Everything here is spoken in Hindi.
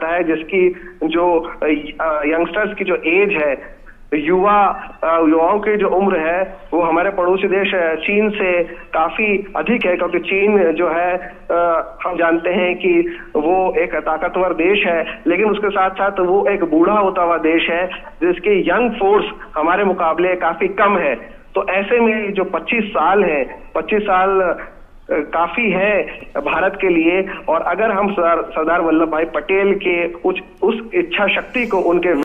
जाता है, जिसकी जो यंगस्टर्स की जो एज है, युवा युवाओं की जो उम्र है, वो हमारे पड़ोसी देश चीन से काफ़ी अधिक है, क्योंकि चीन जो है हम जानते हैं कि वो एक ताकतवर देश है, लेकिन उसके साथ साथ वो एक बूढ़ा होता हुआ देश है, जिसकी यंग फोर्स हमारे मुकाबले काफ़ी कम है। तो ऐसे में जो 25 साल है 25 साल काफ़ी है भारत के लिए। और अगर हम सरदार वल्लभ भाई पटेल के उस इच्छा शक्ति को उनके